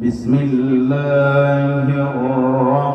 بسم الله الرحمن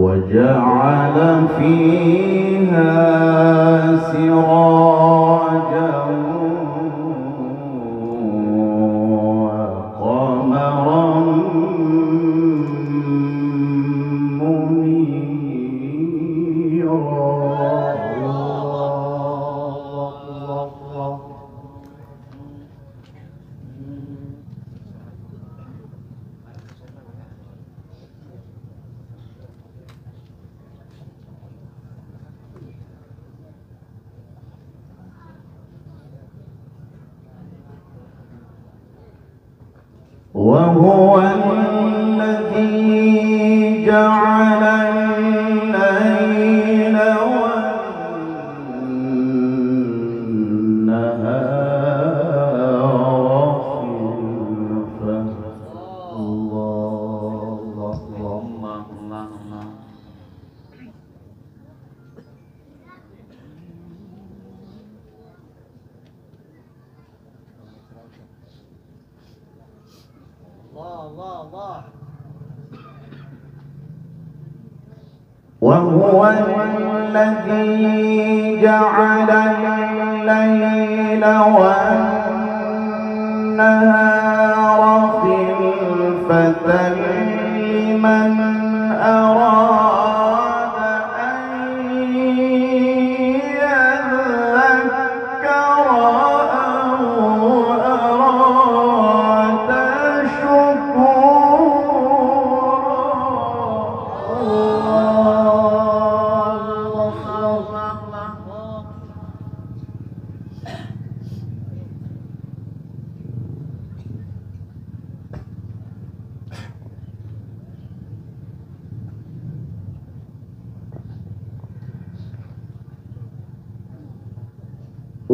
وجعل فيها سراجا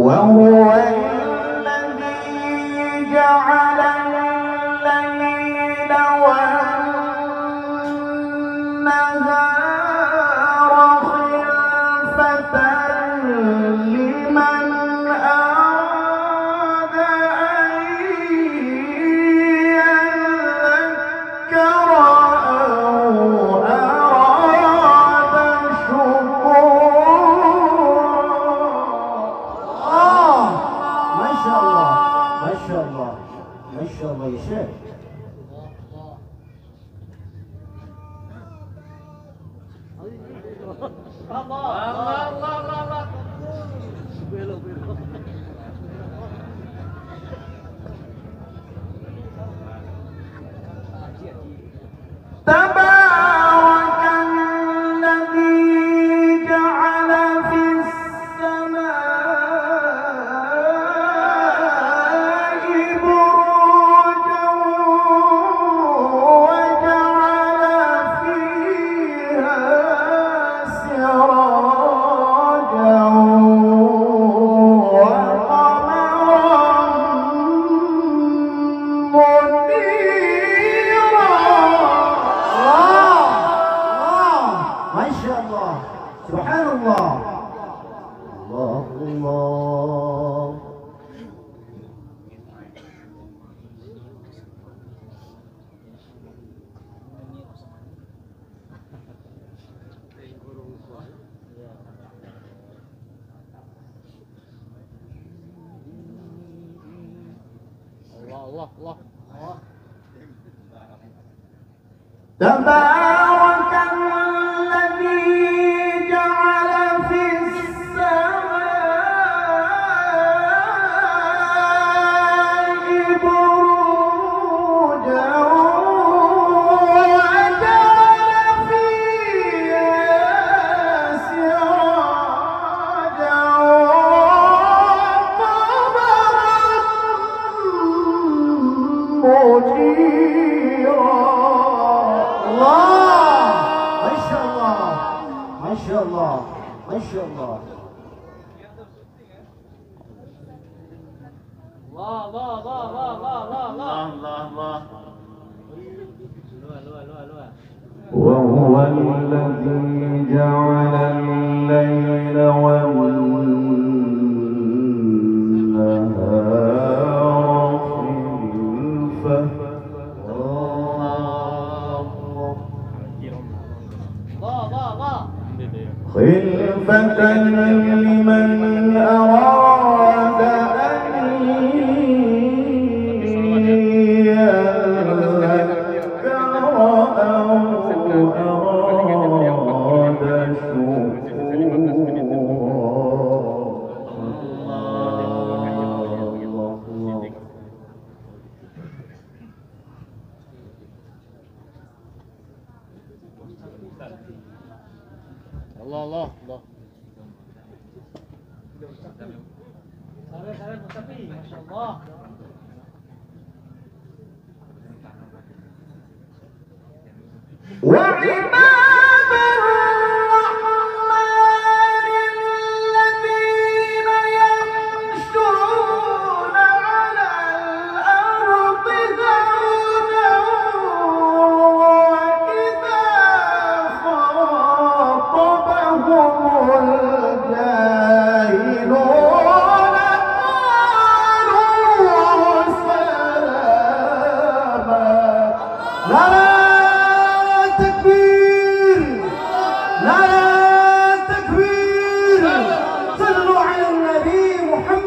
وهو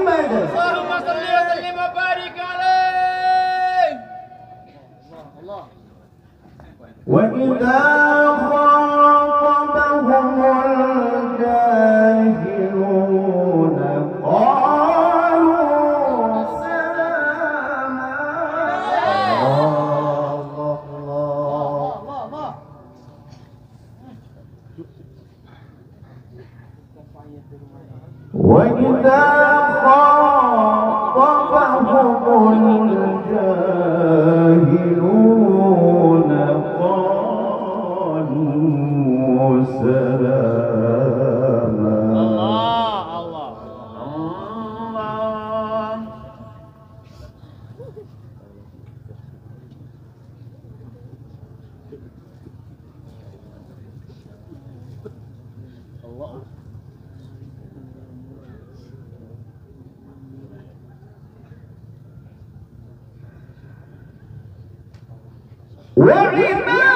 حميدة اللهم صل وسلم وبارك عليه وكتاب Where is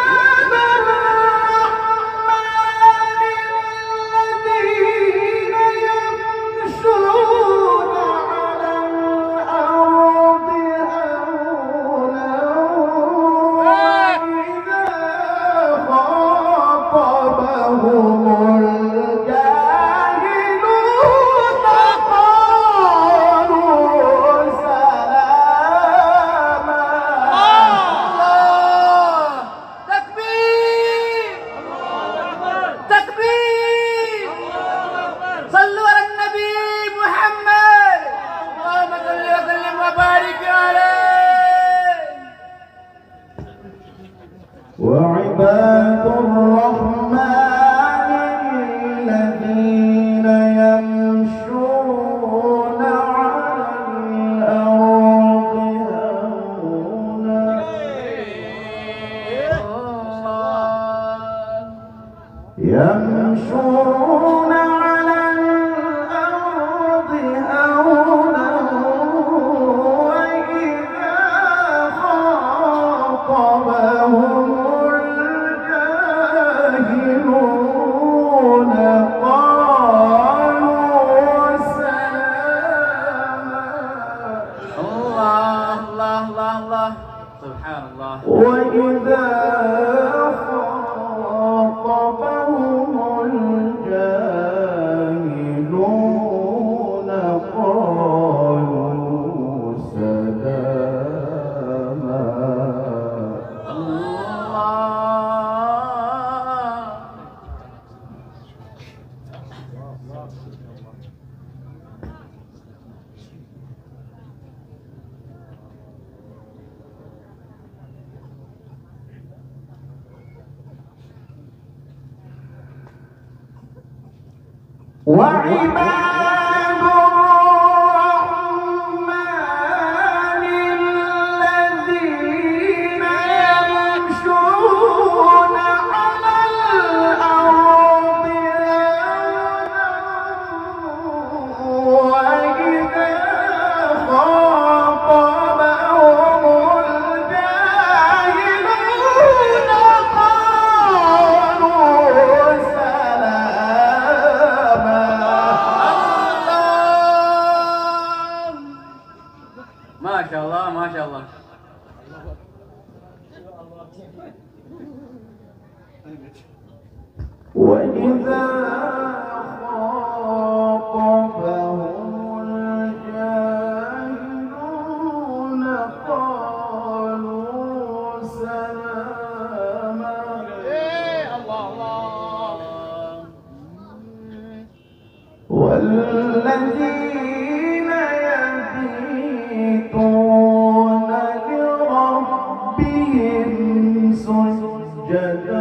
言说。سجدا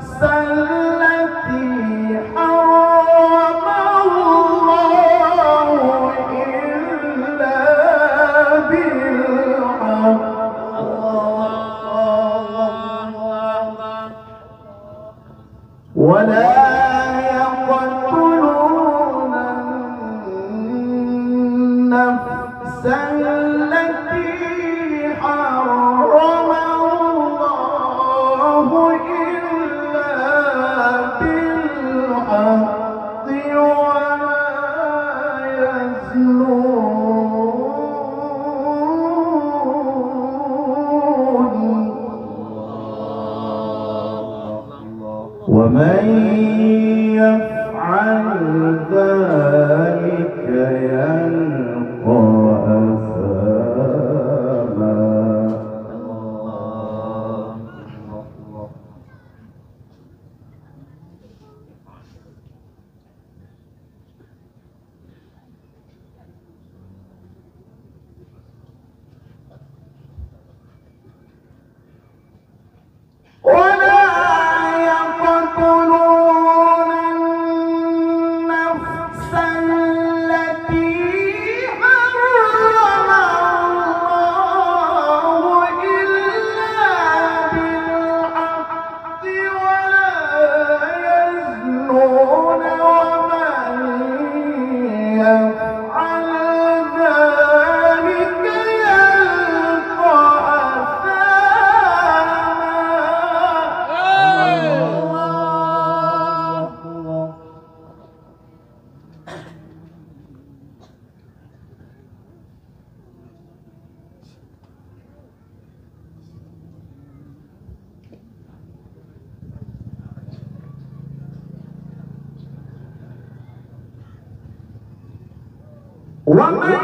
Say ومن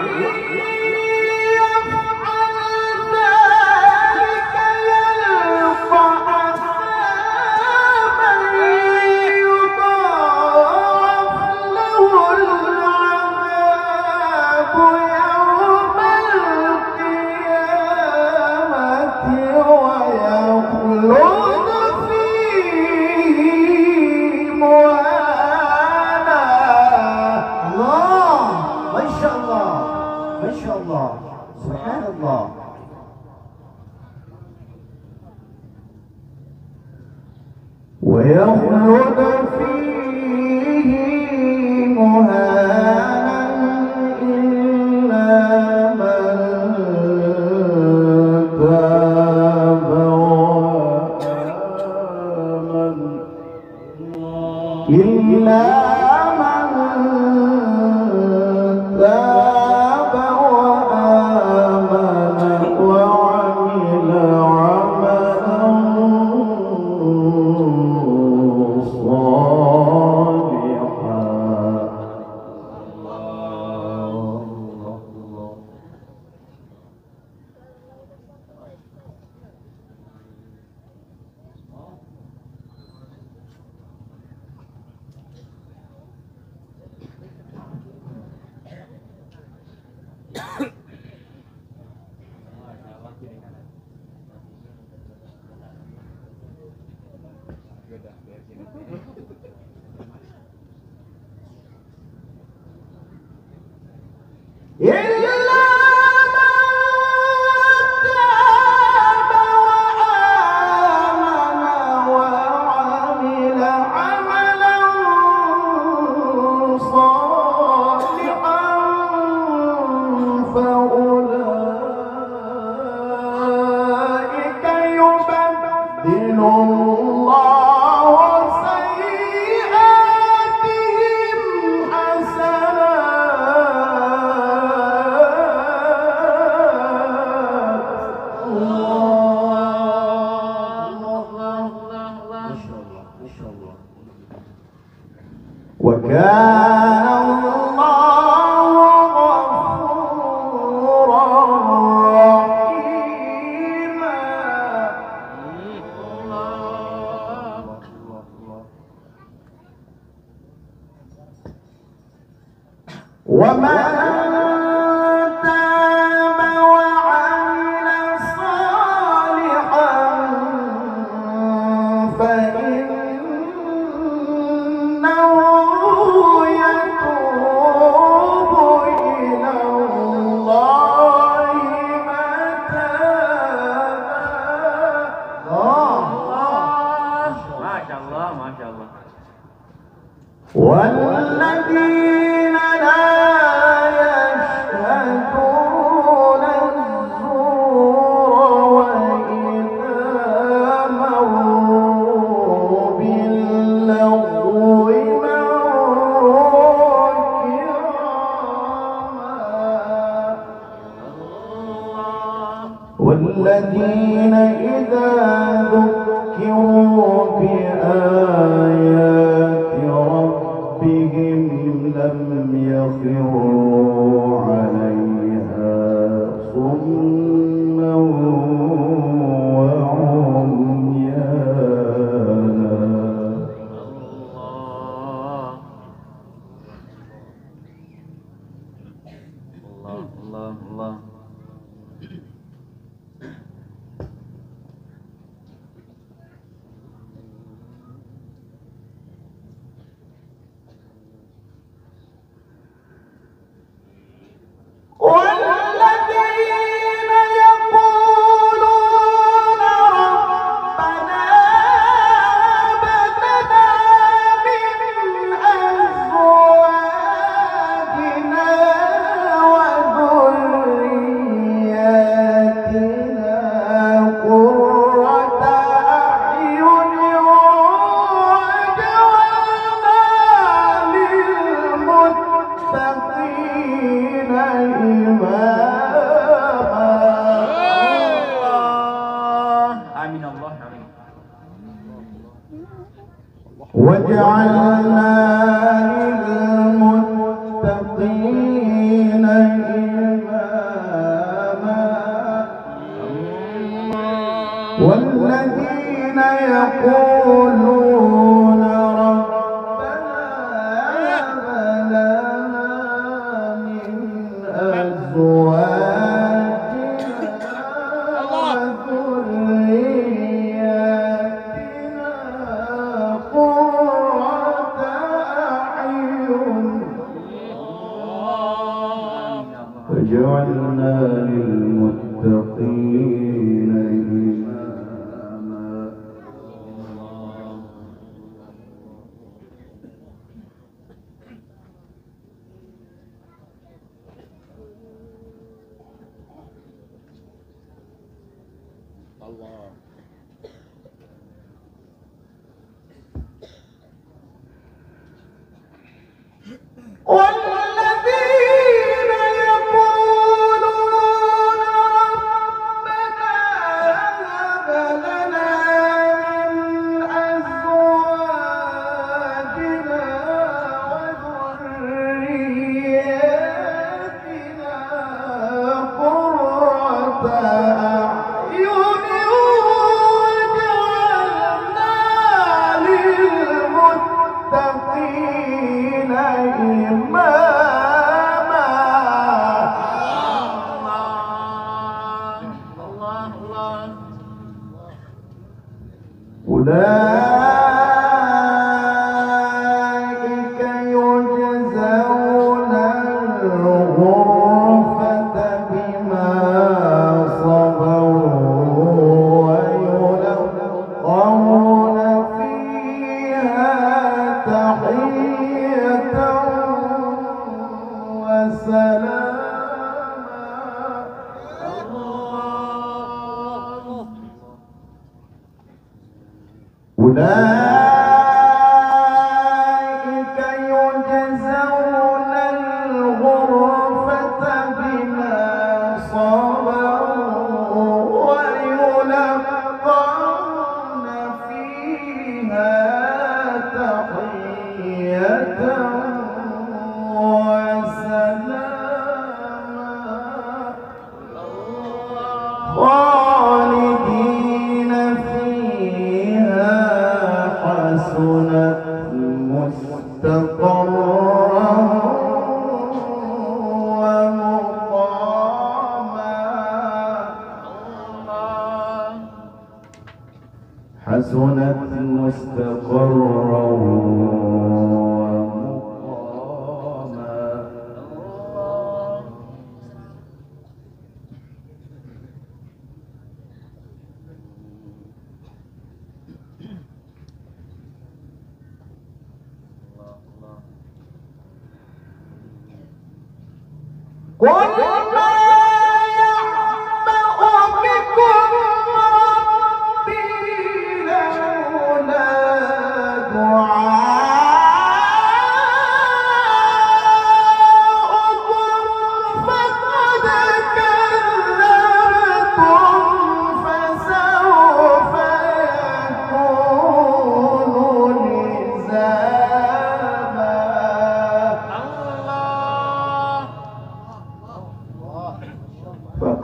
وجعلنا للمتقين أولئك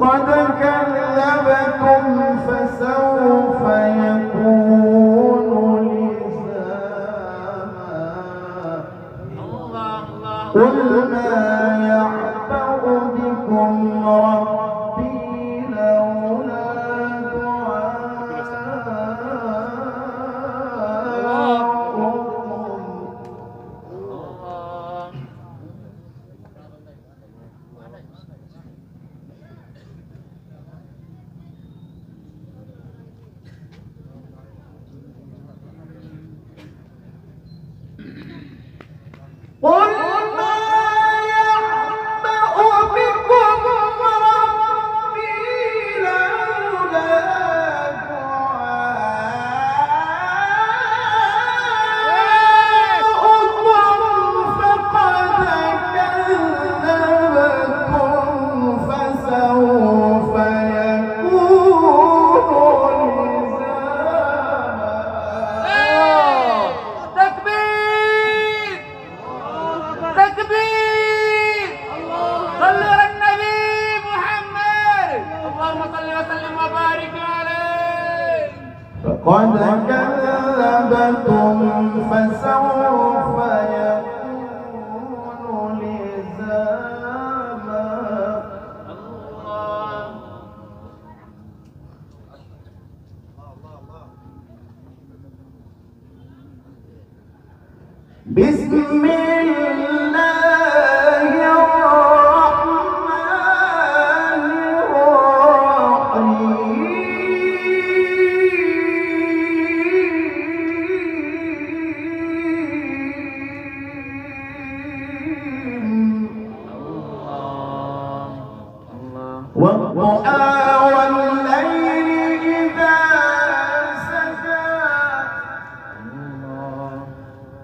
فقد كذبتم فسوف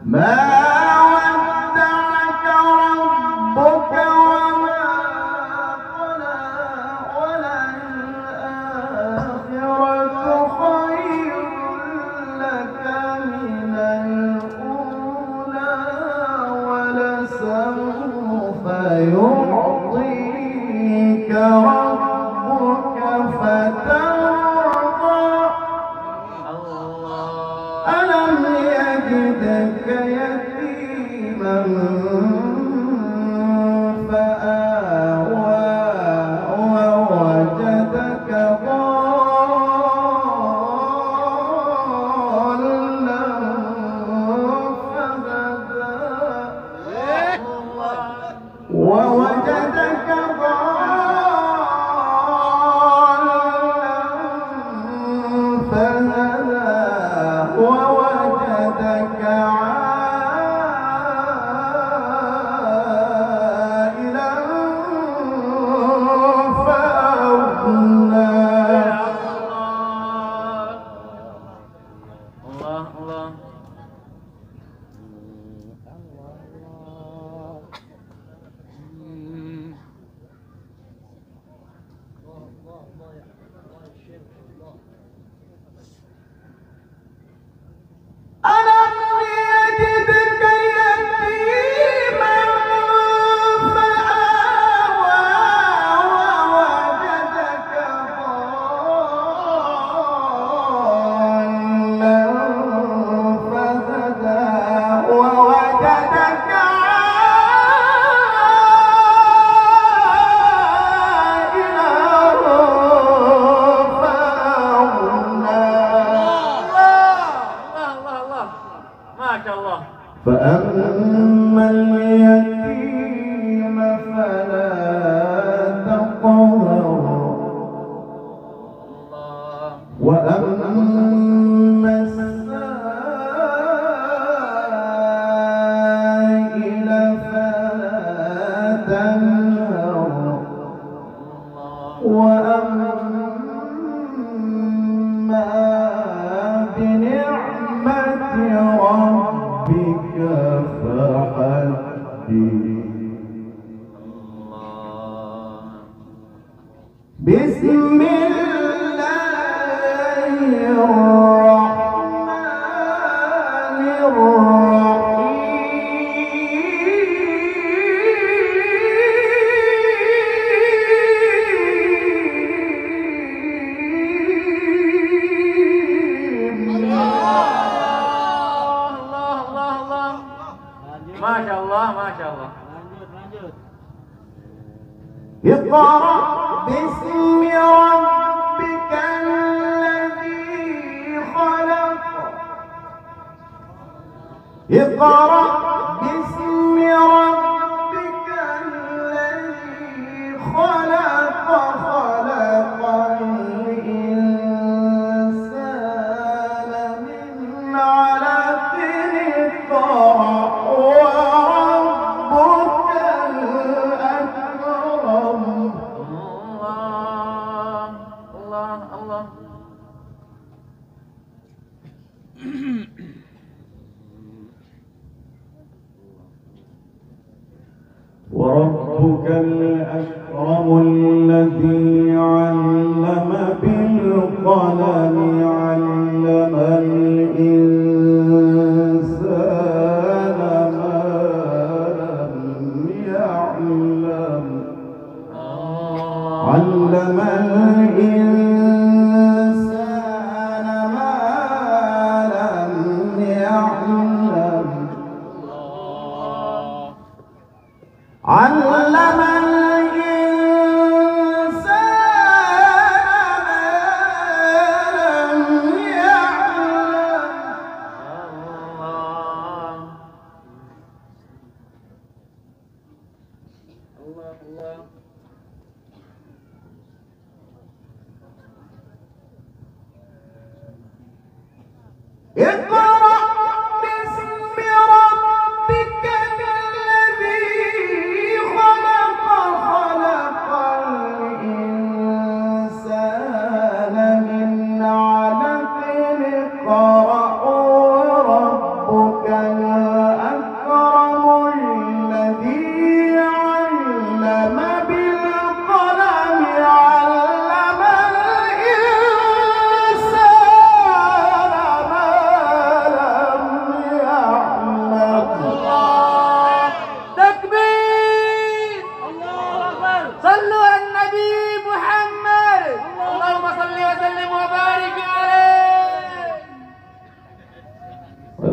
Man. না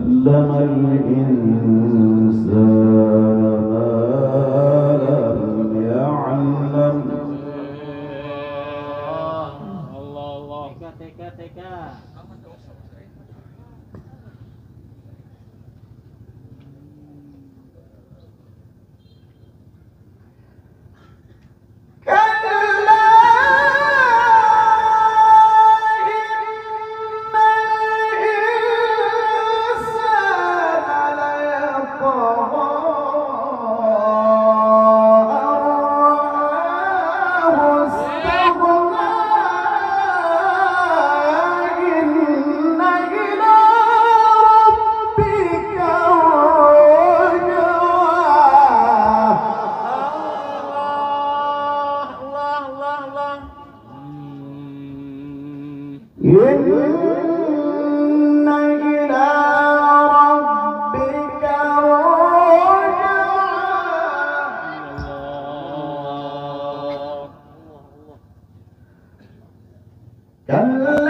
علم الإنسان. كلا